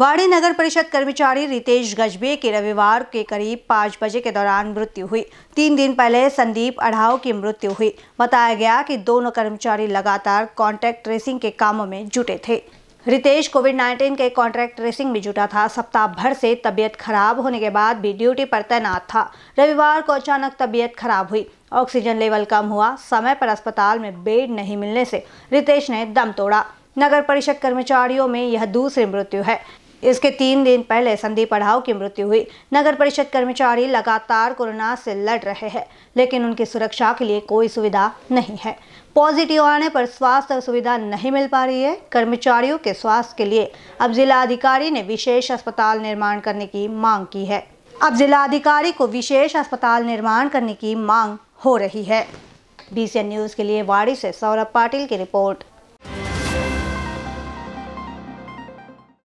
वाड़ी नगर परिषद कर्मचारी रितेश गजबे के रविवार के करीब पाँच बजे के दौरान मृत्यु हुई। तीन दिन पहले संदीप अढ़ाव की मृत्यु हुई। बताया गया कि दोनों कर्मचारी लगातार कॉन्टैक्ट ट्रेसिंग के कामों में जुटे थे। रितेश कोविड 19 के कॉन्ट्रैक्ट ट्रेसिंग में जुटा था। सप्ताह भर से तबियत खराब होने के बाद भी ड्यूटी पर तैनात था। रविवार को अचानक तबियत खराब हुई। ऑक्सीजन लेवल कम हुआ। समय पर अस्पताल में बेड नहीं मिलने से रितेश ने दम तोड़ा। नगर परिषद कर्मचारियों में यह दूसरी मृत्यु है। इसके तीन दिन पहले संदीप पढ़ाओ की मृत्यु हुई। नगर परिषद कर्मचारी लगातार कोरोना से लड़ रहे हैं, लेकिन उनकी सुरक्षा के लिए कोई सुविधा नहीं है। पॉजिटिव आने पर स्वास्थ्य सुविधा नहीं मिल पा रही है। कर्मचारियों के स्वास्थ्य के लिए अब जिला अधिकारी ने विशेष अस्पताल निर्माण करने की मांग की है। अब जिला अधिकारी को विशेष अस्पताल निर्माण करने की मांग हो रही है। बीसीएन न्यूज़ के लिए वाड़ी से सौरभ पाटिल की रिपोर्ट।